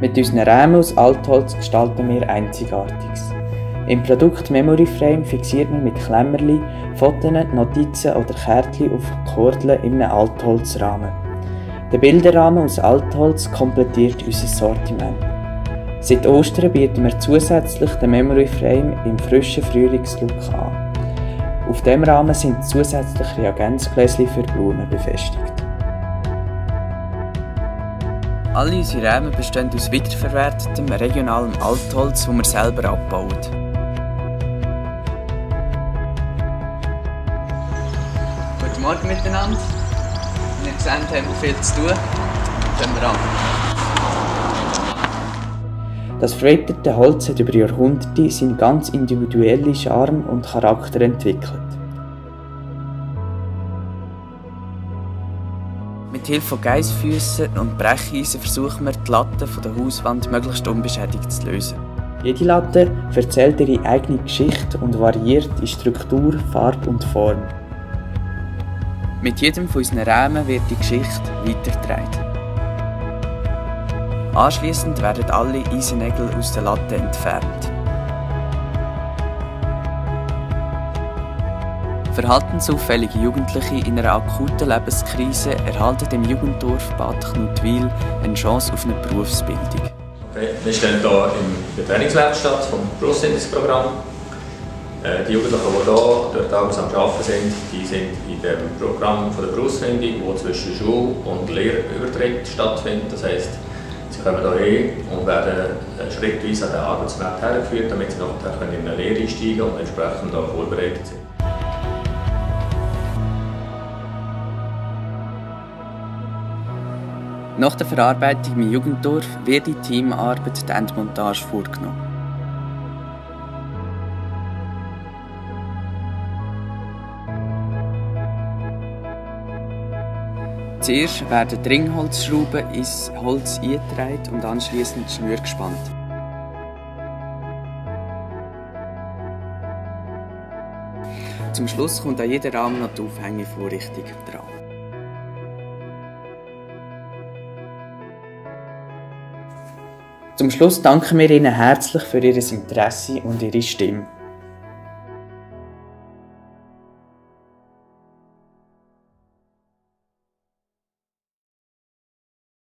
Mit unseren Rahmen aus Altholz gestalten wir Einzigartiges. Im Produkt Memory Frame fixiert man mit Klemmerli Fotos, Notizen oder Kärtchen auf Kordeln in einem Altholzrahmen. Der Bilderrahmen aus Altholz komplettiert unser Sortiment. Seit Ostern bieten wir zusätzlich den Memory Frame im frischen Frühlingslook an. Auf dem Rahmen sind zusätzlich Reagenzgläschen für Blumen befestigt. Alle unsere Räume bestehen aus wiederverwertetem regionalem Altholz, das wir selber abbauen. Guten Morgen miteinander. Wie ihr seht, haben wir viel zu tun. Fangen wir an. Das verwiterte Holz hat über Jahrhunderte seinen ganz individuellen Charme und Charakter entwickelt. Mit Hilfe von Geissfüssen und Brecheisen versuchen wir, die Latte von der Hauswand möglichst unbeschädigt zu lösen. Jede Latte erzählt ihre eigene Geschichte und variiert in Struktur, Farbe und Form. Mit jedem von unseren Rahmen wird die Geschichte weitergetragen. Anschließend werden alle Eisennägel aus der Latte entfernt. Verhaltensauffällige Jugendliche in einer akuten Lebenskrise erhalten im Jugenddorf Bad Knutwil eine Chance auf eine Berufsbildung. Wir stehen hier der Trainingswerkstatt vom Berufsbildungsprogramm. Äh, die Jugendlichen, die hier dort am Arbeiten sind, die sind in dem Programm der Berufsfindung, wo zwischen Schule und Lehrübertritt stattfindet. Das heisst, Sie kommen hier und werden schrittweise an den Arbeitsmarkt hergeführt, damit sie nachher in eine Lehre einsteigen und entsprechend auch vorbereitet sind. Nach der Verarbeitung im Jugenddorf wird die Teamarbeit die Endmontage vorgenommen. Zuerst werden Dringholzschrauben ins Holz eingetragen und anschließend Schnür gespannt. Zum Schluss kommt an jeder Rahmen noch die Aufhängevorrichtung dran. Zum Schluss danken wir Ihnen herzlich für Ihr Interesse und Ihre Stimme.